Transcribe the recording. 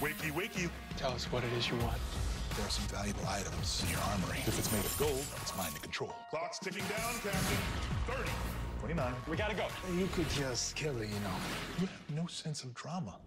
Wakey, wakey. Tell us what it is you want. There are some valuable items in your armory. If it's made of gold, it's mine to control. Clock's ticking down, Captain. 30. 29. We gotta go. You could just kill her, you know. You have no sense of drama.